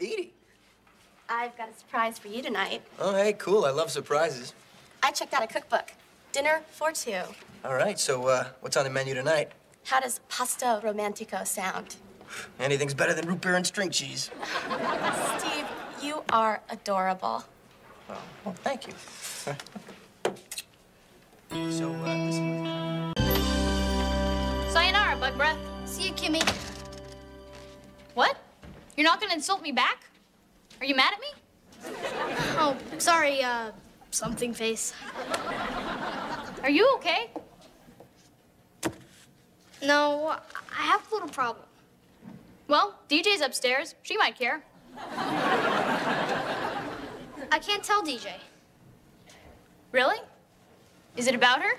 Edie. I've got a surprise for you tonight. Oh, hey, cool. I love surprises. I checked out a cookbook. Dinner for two. All right, so uh, what's on the menu tonight? How does pasta romantico sound? Anything's better than root beer and string cheese. Steve, you are adorable. Oh, well, thank you. so, uh, this is... Sayonara, bug breath. See you, Kimmy. What? You're not gonna insult me back? Are you mad at me? Oh, sorry, uh, something face. Are you okay? No, I have a little problem. Well, DJ's upstairs. She might care. I can't tell DJ. Really? Is it about her?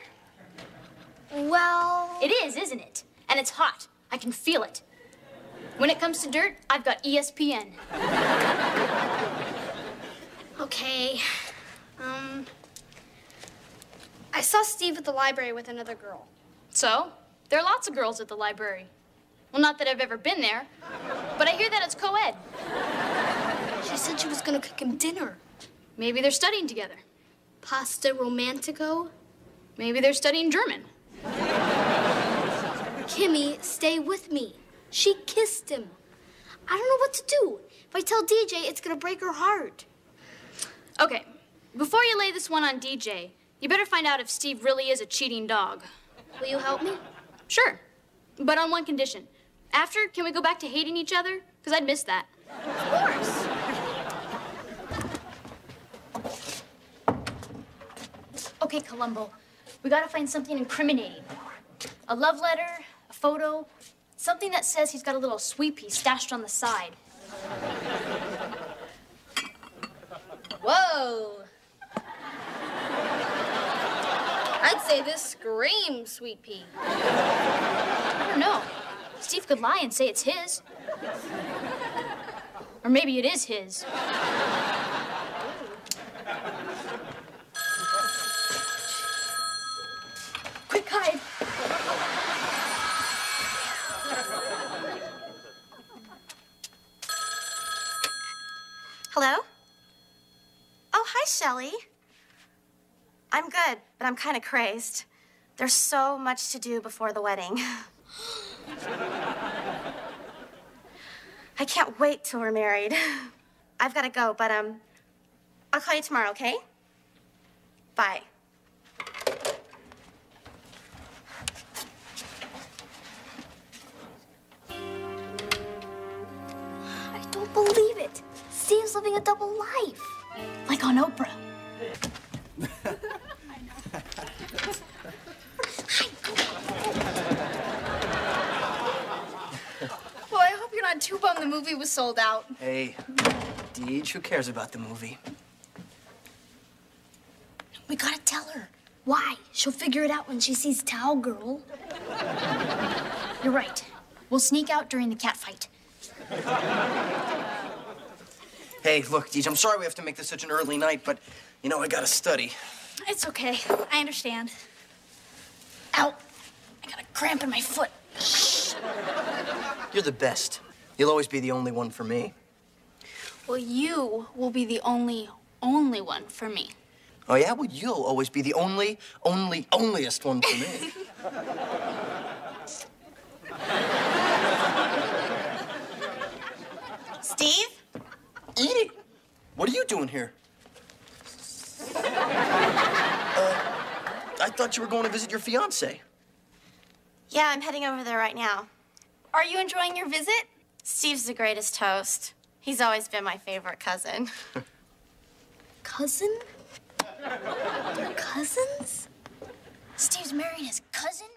Well, It is, isn't it? And it's hot. I can feel it. When it comes to dirt, I've got E ESPN. okay. Um, I saw Steve at the library with another girl. So, there are lots of girls at the library. Well, not that I've ever been there, but I hear that it's co ed. She said she was gonna cook him dinner. Maybe they're studying together. Pasta romantico. Maybe they're studying German. Kimmy, stay with me. She kissed him. I don't know what to do. If I tell DJ, it's gonna break her heart. Okay, before you lay this one on DJ, you better find out if Steve really is a cheating dog. Will you help me? Sure, but on one condition. After, can we go back to hating each other? Because I'd miss that. Of course. Okay, Columbo, we gotta find something incriminating. A love letter, a photo, something that says he's got a little sweet pea stashed on the side. Whoa. I'd say this screams sweet pea. I don't know. Steve could lie and say it's his. Or maybe it is his. Hello? Oh, hi, Shelley. I'm good, but I'm kind of crazed. There's so much to do before the wedding. I can't wait till we're married. I've got to go, but um, I'll call you tomorrow, okay? Bye. I don't believe it. Steve's living a double life. Like on Oprah. Well, I hope you're not too bummed the movie was sold out. Hey, Deej, who cares about the movie? We gotta tell her. Why? She'll figure it out when she sees Towel Girl. You're right. We'll sneak out during the cat fight. Hey, look, Deej, I'm sorry we have to make this such an early night, but, you know, I gotta study. It's okay. I understand. Ow! I got a cramp in my foot. You're the best. You'll always be the only one for me. Well, you will be the only, only one for me. Oh, yeah? Well, you'll always be the only, only, onlyest one for me. Steve? Edie, what are you doing here? Uh, I thought you were going to visit your fiance. Yeah, I'm heading over there right now. Are you enjoying your visit? Steve's the greatest host. He's always been my favorite cousin. Cousin? They're cousins? Steve's marrying his cousin?